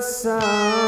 the sun.